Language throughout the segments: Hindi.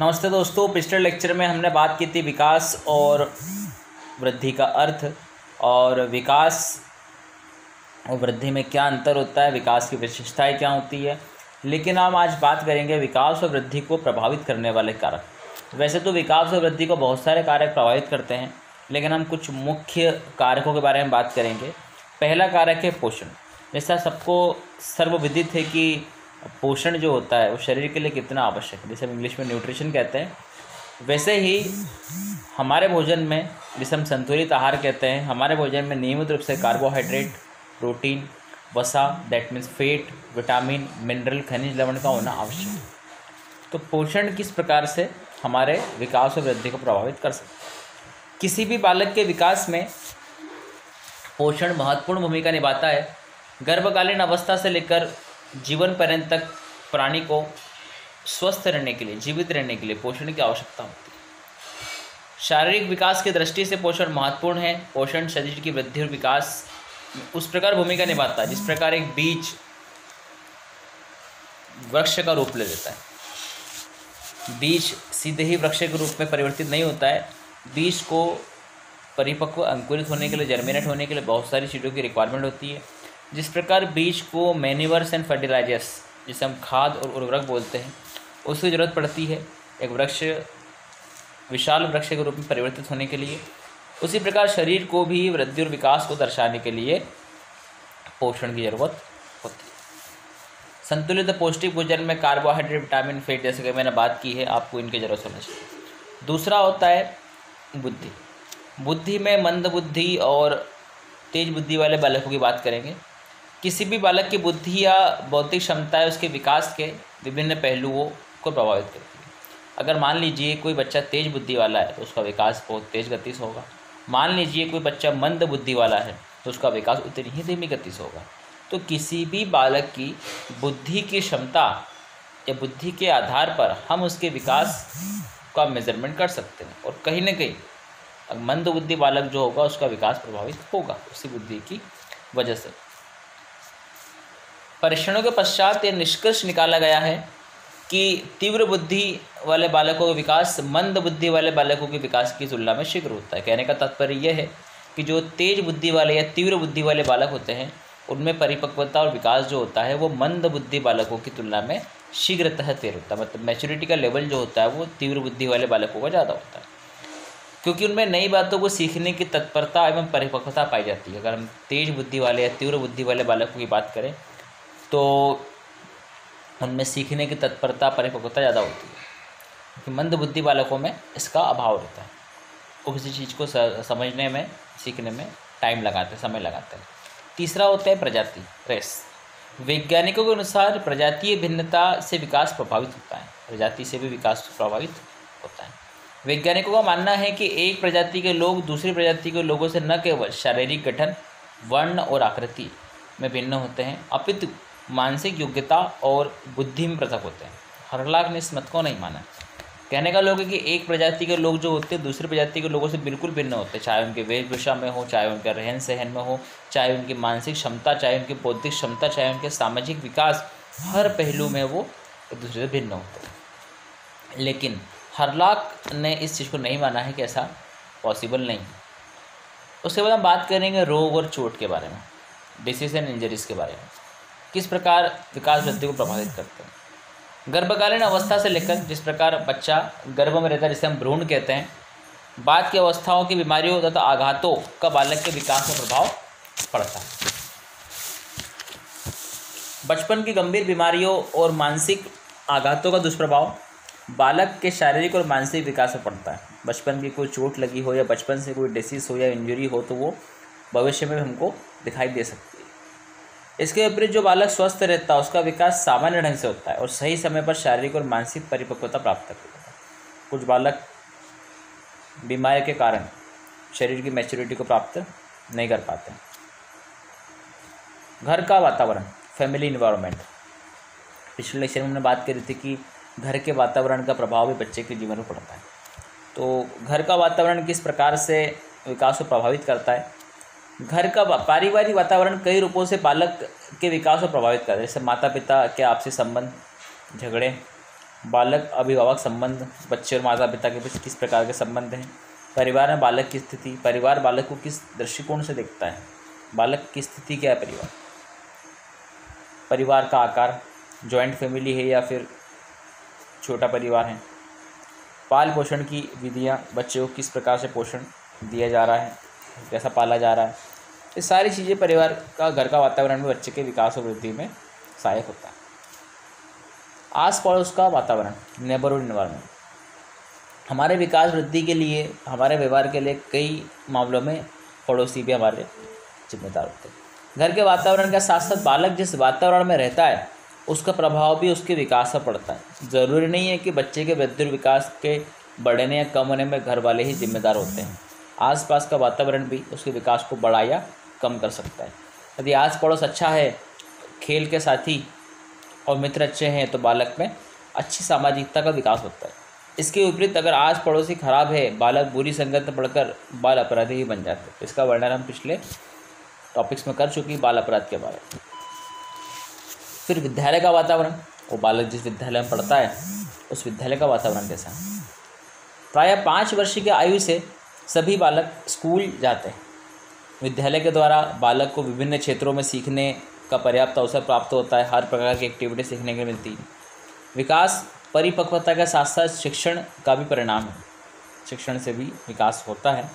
नमस्ते दोस्तों, पिछले लेक्चर में हमने बात की थी विकास और वृद्धि का अर्थ, और विकास और वृद्धि में क्या अंतर होता है, विकास की विशेषताएँ क्या होती है। लेकिन हम आज बात करेंगे विकास और वृद्धि को प्रभावित करने वाले कारक। वैसे तो विकास और वृद्धि को बहुत सारे कारक प्रभावित करते हैं, लेकिन हम कुछ मुख्य कारकों के बारे में बात करेंगे। पहला कारक है पोषण। जैसा सबको सर्वविदित है कि पोषण जो होता है, वो शरीर के लिए कितना आवश्यक है। जैसे हम इंग्लिश में न्यूट्रिशन कहते हैं। वैसे ही हमारे भोजन में, जिसे हम संतुलित आहार कहते हैं, हमारे भोजन में नियमित रूप से कार्बोहाइड्रेट प्रोटीन वसा that means fat vitamin mineral खनिज लवण का होना आवश्यक है। तो पोषण किस प्रकार से हमारे विकास और वृद्धि को प्रभावित कर सकते किसी भी बालक के विकास में पोषण महत्वपूर्ण भूमिका निभाता है। गर्भकालीन अवस्था से लेकर जीवन पर्यंत तक प्राणी को स्वस्थ रहने के लिए, जीवित रहने के लिए पोषण की आवश्यकता होती है। शारीरिक विकास की दृष्टि से पोषण महत्वपूर्ण है। पोषण शरीर की वृद्धि और विकास उस प्रकार भूमिका निभाता है, जिस प्रकार एक बीज वृक्ष का रूप ले लेता है। बीज सीधे ही वृक्ष के रूप में परिवर्तित नहीं होता है। बीज को परिपक्व, अंकुरित होने के लिए जर्मिनेट होने के लिए बहुत सारी चीज़ों की रिक्वायरमेंट होती है। जिस प्रकार बीज को मैन्यूवर्स एंड फर्टिलाइजर्स, जिसे हम खाद और उर्वरक बोलते हैं, उसकी ज़रूरत पड़ती है एक वृक्ष, विशाल वृक्ष के रूप में परिवर्तित होने के लिए। उसी प्रकार शरीर को भी वृद्धि और विकास को दर्शाने के लिए पोषण की ज़रूरत होती है। संतुलित पौष्टिक भोजन में कार्बोहाइड्रेट विटामिन फेट जैसे कि मैंने बात की है, आपको इनकी ज़रूरत होना चाहिए। दूसरा होता है बुद्धि। बुद्धि में मंद बुद्धि और तेज बुद्धि वाले बालकों की बात करेंगे। किसी भी बालक की बुद्धि या बौद्धिक क्षमताएँ उसके विकास के विभिन्न पहलुओं को प्रभावित करती है। अगर मान लीजिए कोई बच्चा तेज बुद्धि वाला है तो उसका विकास बहुत तेज गति से होगा। मान लीजिए कोई बच्चा मंद बुद्धि वाला है तो उसका विकास उतनी ही धीमी गति से होगा। तो किसी भी बालक की बुद्धि की क्षमता या बुद्धि के आधार पर हम उसके विकास का मेज़रमेंट कर सकते हैं। और कहीं ना कहीं, मंद बुद्धि बालक जो होगा, उसका विकास प्रभावित होगा उसी बुद्धि की वजह से। परीक्षणों के पश्चात यह निष्कर्ष निकाला गया है कि तीव्र बुद्धि वाले बालकों का विकास, मंद बुद्धि वाले बालकों के विकास की तुलना में शीघ्र होता है। कहने का तात्पर्य यह है कि जो तेज बुद्धि वाले या तीव्र बुद्धि वाले बालक होते हैं, उनमें परिपक्वता और विकास जो होता है, वो मंद बुद्धि बालकों की तुलना में शीघ्रतः तेज होता है। मतलब मैच्योरिटी का लेवल जो होता है, वो तीव्र बुद्धि वाले बालकों का ज़्यादा होता है। क्योंकि उनमें नई बातों को सीखने की तत्परता एवं परिपक्वता पाई जाती है। अगर हम तेज बुद्धि वाले या तीव्र बुद्धि वाले बालकों की बात करें तो उनमें सीखने की तत्परता परिपक्वता ज़्यादा होती है। क्योंकि मंद बुद्धि बालकों में इसका अभाव रहता है। वो किसी चीज़ को समझने में, सीखने में टाइम लगाते, समय लगाते हैं। तीसरा होता है प्रजाति रेस वैज्ञानिकों के अनुसार प्रजातीय भिन्नता से विकास प्रभावित होता है। प्रजाति से भी विकास प्रभावित होता है। वैज्ञानिकों का मानना है कि एक प्रजाति के लोग दूसरी प्रजाति के लोगों से न केवल शारीरिक गठन, वर्ण और आकृति में भिन्न होते हैं, अपितु मानसिक योग्यता और बुद्धि में पृथक होते हैं। हरलाक ने इस मत को नहीं माना। कहने का लोग है कि एक प्रजाति के लोग जो होते हैं, दूसरी प्रजाति के लोगों से बिल्कुल भिन्न होते हैं। चाहे उनके वेशभूषा में हो, चाहे उनके रहन सहन में हो, चाहे उनकी मानसिक क्षमता, चाहे उनकी बौद्धिक क्षमता, चाहे उनके सामाजिक विकास, हर पहलू में वो एक दूसरे से भिन्न होते हैं। लेकिन हरलाक ने इस चीज़ को नहीं माना है कि ऐसा पॉसिबल नहीं है। उसके बाद हम बात करेंगे रोग और चोट के बारे में डिसीज एंड इंजरीज के बारे में। किस प्रकार विकास वृद्धि को प्रभावित करते हैं? गर्भकालीन अवस्था से लेकर जिस प्रकार बच्चा गर्भ में रहता है, जिसे हम भ्रूण कहते हैं, बाद की अवस्थाओं की बीमारियों तथा आघातों का बालक के विकास में प्रभाव पड़ता है। बचपन की गंभीर बीमारियों और मानसिक आघातों का दुष्प्रभाव बालक के शारीरिक और मानसिक विकास में पड़ता है। बचपन की कोई चोट लगी हो या बचपन से कोई डिसीज हो या इंजरी हो तो वो भविष्य में हमको दिखाई दे सकती है। इसके विपरीत जो बालक स्वस्थ रहता है, उसका विकास सामान्य ढंग से होता है और सही समय पर शारीरिक और मानसिक परिपक्वता प्राप्त करता है। कुछ बालक बीमारी के कारण शरीर की मैच्योरिटी को प्राप्त नहीं कर पाते घर का वातावरण फैमिली इन्वायरमेंट पिछले लेक्चर में हमने बात करी थी कि घर के वातावरण का प्रभाव भी बच्चे के जीवन में पड़ता है। तो घर का वातावरण किस प्रकार से विकास को प्रभावित करता है? घर का पारिवारिक वातावरण कई रूपों से बालक के विकास को प्रभावित करता है। जैसे माता पिता के आपसी संबंध झगड़े, बालक, अभिभावक संबंध, बच्चे और माता पिता के बीच किस प्रकार के संबंध हैं? परिवार में बालक की स्थिति, परिवार बालक को किस दृष्टिकोण से देखता है? बालक की स्थिति क्या है परिवार? परिवार का आकार जॉइंट फैमिली है या फिर छोटा परिवार है? पाल पोषण की विधियाँ बच्चे को किस प्रकार से पोषण दिया जा रहा है? कैसा पाला जा रहा है। ये सारी चीज़ें परिवार का, घर का वातावरण में, बच्चे के विकास और वृद्धि में सहायक होता है। आस पड़ोस का वातावरण नेबरहुड इन्वायरमेंट हमारे विकास, वृद्धि के लिए, हमारे व्यवहार के लिए कई मामलों में पड़ोसी भी हमारे जिम्मेदार होते हैं। घर के वातावरण के साथ साथ बालक जिस वातावरण में रहता है, उसका प्रभाव भी उसके विकास पर पड़ता है। ज़रूरी नहीं है कि बच्चे के वृद्धि विकास के बढ़ने या कम होने में घर वाले ही जिम्मेदार होते हैं। आसपास का वातावरण भी उसके विकास को बढ़ा या कम कर सकता है। यदि आस पड़ोस अच्छा है, खेल के साथी और मित्र अच्छे हैं तो बालक में अच्छी सामाजिकता का विकास होता है। इसके विपरीत अगर आस पड़ोसी खराब है, बालक बुरी संगत में पढ़कर बाल अपराधी ही बन जाते हैं। इसका वर्णन हम पिछले टॉपिक्स में कर चुकी बाल अपराध के बारे में। फिर विद्यालय का वातावरण। वो बालक जिस विद्यालय में पढ़ता है, उस विद्यालय का वातावरण कैसा है? प्रायः पाँच वर्ष की आयु से सभी बालक स्कूल जाते हैं। विद्यालय के द्वारा बालक को विभिन्न क्षेत्रों में सीखने का पर्याप्त अवसर प्राप्त होता है। हर प्रकार की एक्टिविटी सीखने को मिलती है। विकास परिपक्वता के साथ साथ शिक्षण का भी परिणाम है। शिक्षण से भी विकास होता है।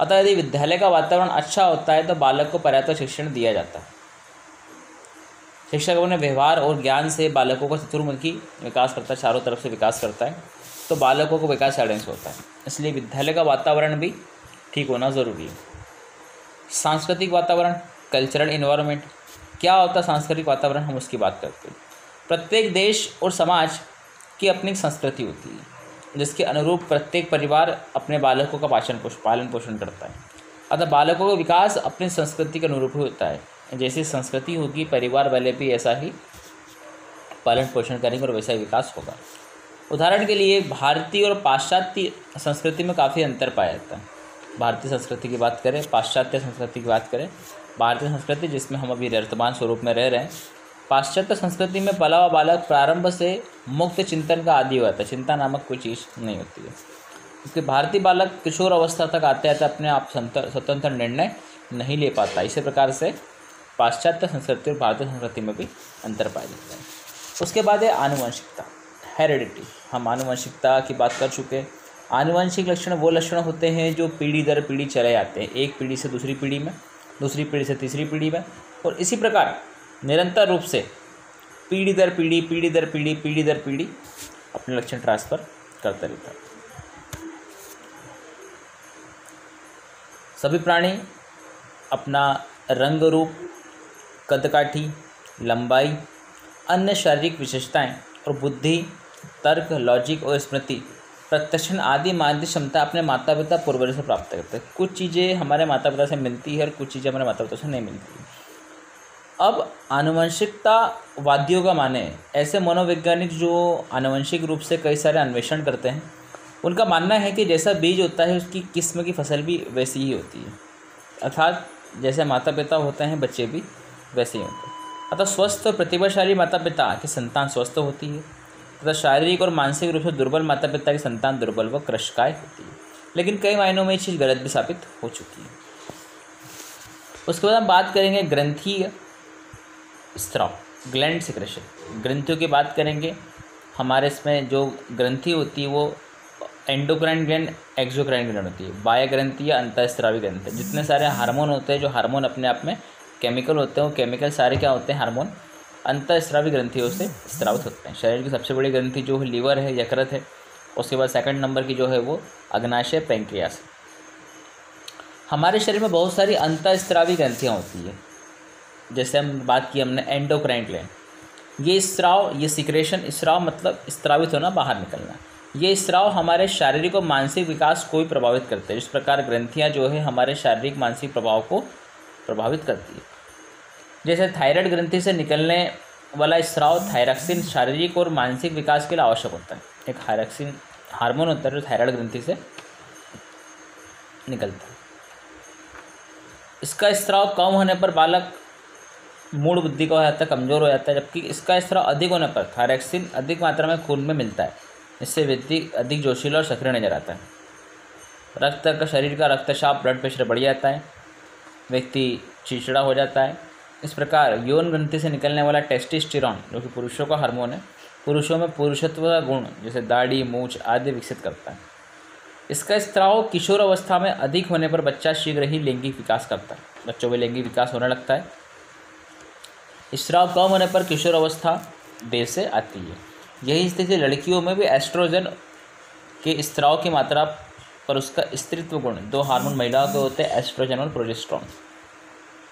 अतः यदि विद्यालय का वातावरण अच्छा होता है तो बालक को पर्याप्त शिक्षण दिया जाता है। शिक्षक अपने व्यवहार और ज्ञान से बालकों का चतुर्मुखी विकास करता है, चारों तरफ़ से विकास करता है। तो बालकों को विकास गाइडेंस होता है। इसलिए विद्यालय का वातावरण भी ठीक होना ज़रूरी है। सांस्कृतिक वातावरण कल्चरल इन्वायरमेंट क्या होता है सांस्कृतिक वातावरण, हम उसकी बात करते हैं। प्रत्येक देश और समाज की अपनी संस्कृति होती है, जिसके अनुरूप प्रत्येक परिवार अपने बालकों का पाचन पोष, पालन पोषण करता है। अतः बालकों का विकास अपनी संस्कृति के अनुरूप ही होता है। जैसी संस्कृति होगी, परिवार वाले भी ऐसा ही पालन पोषण करेंगे और वैसा ही विकास होगा। उदाहरण के लिए, भारतीय और पाश्चात्य संस्कृति में काफ़ी अंतर पाया जाता है। भारतीय संस्कृति की बात करें, पाश्चात्य संस्कृति की बात करें, भारतीय संस्कृति जिसमें हम अभी वर्तमान स्वरूप में रह रहे हैं, पाश्चात्य संस्कृति में पला हुआ बालक प्रारंभ से मुक्त चिंतन का आदि हुआ था। चिंता नामक कोई चीज़ नहीं होती है। क्योंकि भारतीय बालक किशोर अवस्था तक आते आते अपने आप स्वतंत्र निर्णय नहीं ले पाता। इसी प्रकार से पाश्चात्य संस्कृति और भारतीय संस्कृति में भी अंतर पाया जाता है। उसके बाद है आनुवंशिकता। हेरिडिटी हम आनुवंशिकता की बात कर चुके आनुवंशिक लक्षण वो लक्षण होते हैं जो पीढ़ी दर पीढ़ी चले जाते हैं। एक पीढ़ी से दूसरी पीढ़ी में, दूसरी पीढ़ी से तीसरी पीढ़ी में और इसी प्रकार निरंतर रूप से पीढ़ी दर पीढ़ी पीढ़ी दर पीढ़ी पीढ़ी दर पीढ़ी अपने लक्षण ट्रांसफ़र करता रहता है। सभी प्राणी अपना रंग रूप कदकाठी लंबाई, अन्य शारीरिक विशेषताएँ और बुद्धि तर्क, लॉजिक और स्मृति, प्रत्यक्षण आदि मानवीय क्षमता अपने माता पिता पूर्वजों से प्राप्त करते हैं। कुछ चीज़ें हमारे माता पिता से मिलती है और कुछ चीज़ें हमारे माता पिता से नहीं मिलती। अब आनुवंशिकता वादियों का माने, ऐसे मनोवैज्ञानिक जो आनुवंशिक रूप से कई सारे अन्वेषण करते हैं, उनका मानना है कि जैसा बीज होता है, उसकी किस्म की फ़सल भी वैसी ही होती है। अर्थात जैसे माता पिता होते हैं, बच्चे भी वैसे ही होते हैं। अतः स्वस्थ और प्रतिभाशाली माता पिता की संतान स्वस्थ होती है। तथा शारीरिक और मानसिक रूप से दुर्बल माता पिता की संतान दुर्बल व क्रशकाय होती है। लेकिन कई मायनों में ये चीज़ गलत भी साबित हो चुकी है। उसके बाद हम बात करेंगे ग्रंथीय स्त्राव, ग्लैंड सिक्रेशन। ग्रंथियों की बात करेंगे। हमारे इसमें जो ग्रंथि होती है वो एंडोक्राइन ग्लैंड एक्जोक्राइन ग्लैंड होती है। बाह्य ग्रंथि या अंतस्त्रावी ग्रंथ। जितने सारे हार्मोन होते हैं, जो हार्मोन अपने आप में केमिकल होते हैं, वो केमिकल सारे क्या होते हैं? हार्मोन अंतस्त्रावी ग्रंथियों से स्त्रावित होते हैं। शरीर की सबसे बड़ी ग्रंथि जो है लीवर है, यकृत है। उसके बाद सेकंड नंबर की जो है वो अग्नाशय पेंक्रियास हमारे शरीर में बहुत सारी अंतस्त्रावी ग्रंथियाँ होती है। जैसे हम बात की हमने एंडोक्राइन ग्लैंड ये स्त्राव ये सिक्रेशन स्त्राव मतलब स्त्रावित होना, बाहर निकलना। ये स्त्राव हमारे शारीरिक और मानसिक विकास को भी प्रभावित करते हैं। जिस प्रकार ग्रंथियाँ जो है हमारे शारीरिक, मानसिक प्रभाव को प्रभावित करती है। जैसे थायराइड ग्रंथि से निकलने वाला स्त्राव थायरक्सिन शारीरिक और मानसिक विकास के लिए आवश्यक होता है। एक थायरक्सिन हार्मोन होता है जो थायराइड ग्रंथि से निकलता है। इसका स्त्राव कम होने पर बालक मूड बुद्धि का हो जाता है, कमज़ोर हो जाता है, जबकि इसका स्त्राव अधिक होने पर थायरेक्सिन अधिक मात्रा में खून में मिलता है। इससे व्यक्ति अधिक जोशीला और सक्रिय नज़र आता है। रक्त का शरीर का रक्तचाप, ब्लड प्रेशर बढ़ जाता है। व्यक्ति चिड़चिड़ा हो जाता है। इस प्रकार यौन ग्रंथि से निकलने वाला टेस्टिस्टिरॉन, जो कि पुरुषों का हार्मोन है, पुरुषों में पुरुषत्व का गुण, जैसे दाढ़ी, मूछ आदि विकसित करता है। इसका स्त्राव किशोर अवस्था में अधिक होने पर बच्चा शीघ्र ही लैंगिक विकास करता है। बच्चों में लैंगिक विकास होने लगता है। स्त्राव कम होने पर किशोर अवस्था देर से आती है। यही स्थिति लड़कियों में भी एस्ट्रोजन के स्त्राव की मात्रा पर उसका स्त्रीत्व गुण, दो हार्मोन महिलाओं के होते हैं, एस्ट्रोजन और प्रोजेस्ट्रॉन।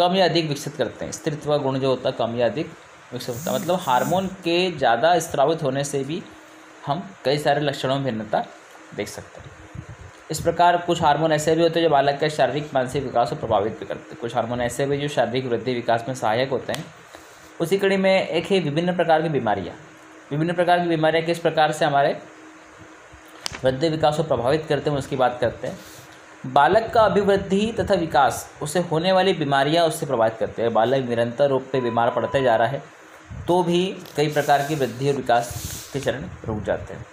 कम या अधिक विकसित करते हैं। स्त्रीत्व गुण जो होता है, कम या अधिक विकसित होता है। मतलब हार्मोन के ज़्यादा स्त्रावित होने से भी हम कई सारे लक्षणों में भिन्नता देख सकते हैं। इस प्रकार कुछ हार्मोन ऐसे भी होते हैं जो बालक के शारीरिक, मानसिक विकास को प्रभावित भी करते हैं। कुछ हार्मोन ऐसे भी जो शारीरिक वृद्धि विकास में सहायक होते हैं। उसी कड़ी में एक है विभिन्न प्रकार की बीमारियाँ। विभिन्न प्रकार की बीमारियाँ किस प्रकार से हमारे वृद्धि विकास को प्रभावित करते हैं उसकी बात करते हैं। बालक का अभिवृद्धि तथा विकास, उसे होने वाली बीमारियाँ उससे प्रभावित करते हैं। बालक निरंतर रूप से बीमार पड़ते जा रहा है तो भी कई प्रकार की वृद्धि और विकास के चरण रुक जाते हैं।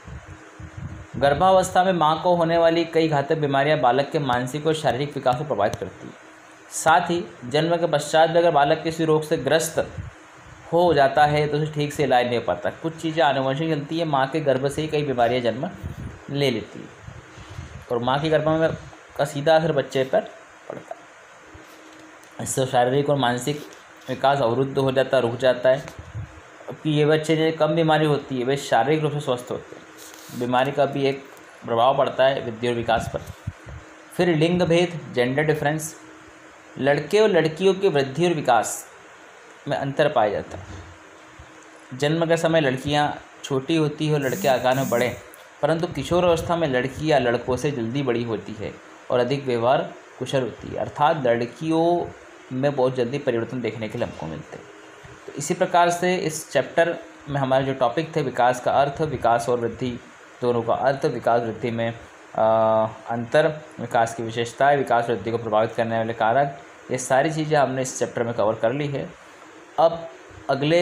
गर्भावस्था में माँ को होने वाली कई घातक बीमारियाँ बालक के मानसिक और शारीरिक विकास को प्रभावित करती है। साथ ही, जन्म के पश्चात भी अगर बालक किसी रोग से ग्रस्त हो जाता है तो उसे ठीक से इलाज नहीं हो पाता। कुछ चीज़ें आनुवंशिक चलती है, माँ के गर्भ से ही कई बीमारियाँ जन्म ले लेती है। और माँ के गर्भ में का सीधा असर बच्चे पर पड़ता है। इससे शारीरिक और मानसिक विकास अवरुद्ध हो जाता है, रुक जाता है। कि ये बच्चे जो कम बीमारी होती है, वे शारीरिक रूप से स्वस्थ होते हैं। बीमारी का भी एक प्रभाव पड़ता है वृद्धि और विकास पर। फिर लिंग भेद जेंडर डिफरेंस लड़के और लड़कियों की वृद्धि और विकास में अंतर पाया जाता है। जन्म के समय लड़कियाँ छोटी होती है और लड़के आकार में बड़े परंतु किशोर अवस्था में लड़की या लड़कों से जल्दी बड़ी होती है। और अधिक व्यवहार कुशल होती है। अर्थात लड़कियों में बहुत जल्दी परिवर्तन देखने के लिए हमको मिलते तो इसी प्रकार से इस चैप्टर में हमारे जो टॉपिक थे विकास का अर्थ विकास और वृद्धि दोनों का अर्थ विकास वृद्धि में आ, अंतर विकास की विशेषताएँ विकास वृद्धि को प्रभावित करने वाले कारक ये सारी चीज़ें हमने इस चैप्टर में कवर कर ली है। अब अगले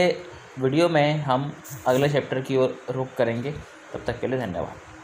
वीडियो में हम अगले चैप्टर की ओर रुख करेंगे। तब तक के लिए धन्यवाद।